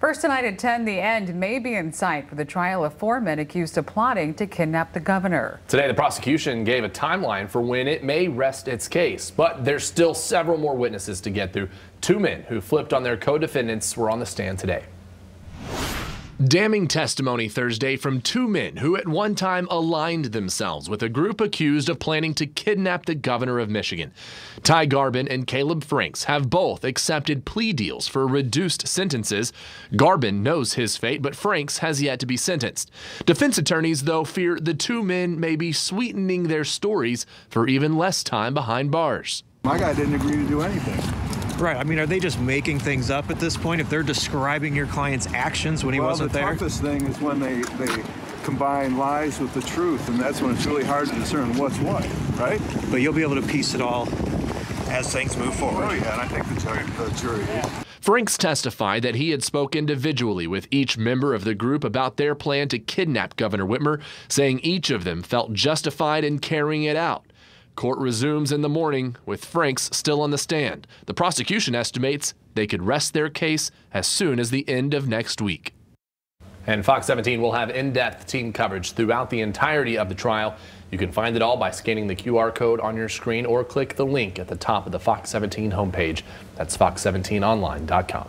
First tonight at 10, the end may be in sight for the trial of four men accused of plotting to kidnap the governor. Today, the prosecution gave a timeline for when it may rest its case, but there's still several more witnesses to get through. Two men who flipped on their co-defendants were on the stand today. Damning testimony Thursday from two men who at one time aligned themselves with a group accused of planning to kidnap the governor of Michigan. Ty Garbin and Kaleb Franks have both accepted plea deals for reduced sentences. Garbin knows his fate, but Franks has yet to be sentenced. Defense attorneys, though, fear the two men may be sweetening their stories for even less time behind bars. My guy didn't agree to do anything. Right. I mean, are they just making things up at this point? If they're describing your client's actions when he well, wasn't the there? the toughest thing is when they, they combine lies with the truth, and that's when it's really hard to discern what's what, right? But you'll be able to piece it all as things move forward. Oh, yeah, and I think the jury, the jury Franks testified that he had spoke individually with each member of the group about their plan to kidnap Governor Whitmer, saying each of them felt justified in carrying it out. Court resumes in the morning with Franks still on the stand. The prosecution estimates they could rest their case as soon as the end of next week. And Fox 17 will have in-depth team coverage throughout the entirety of the trial. You can find it all by scanning the QR code on your screen or click the link at the top of the Fox 17 homepage. That's fox17online.com.